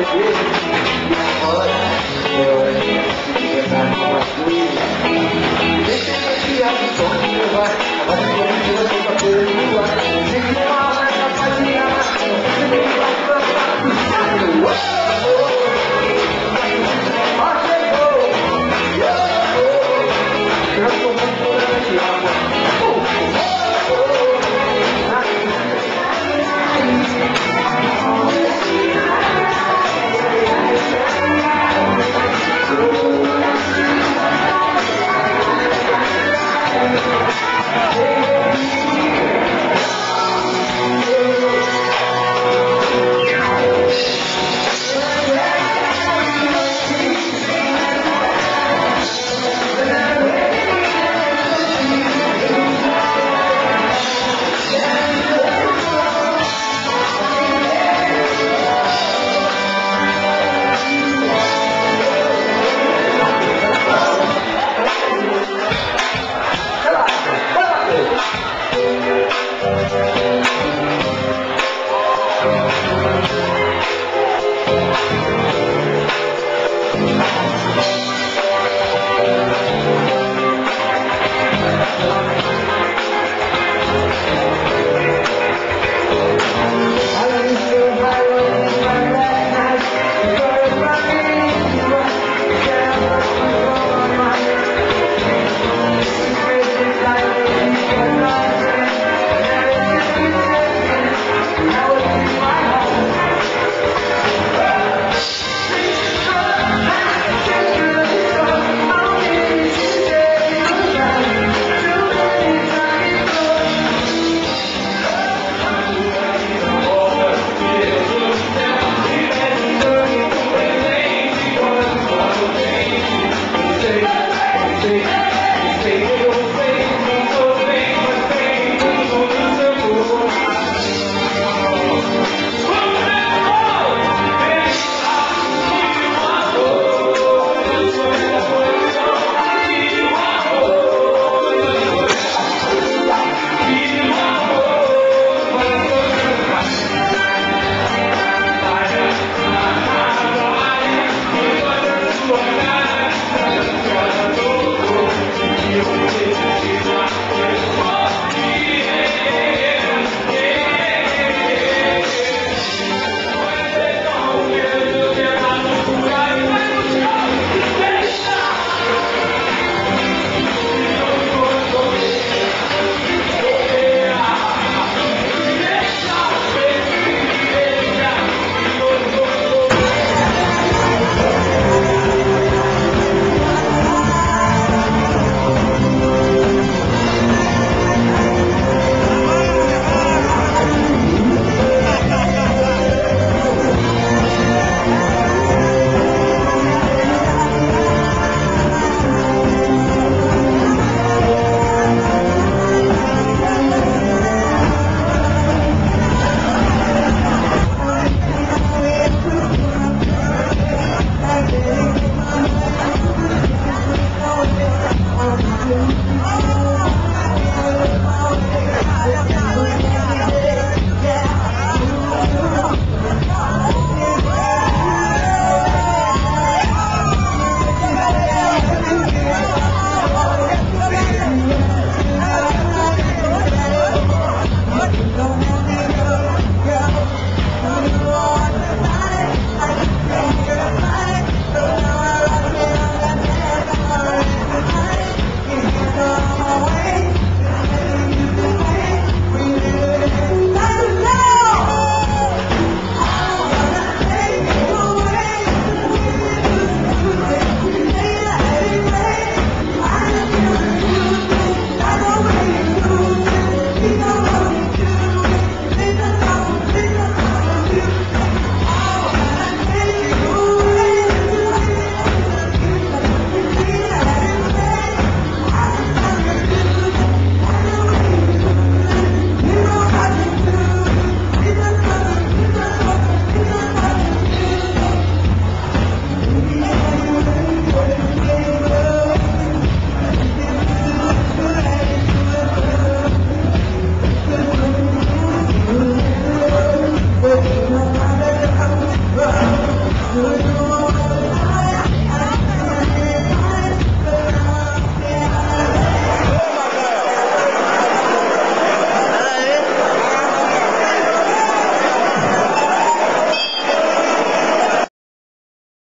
igreja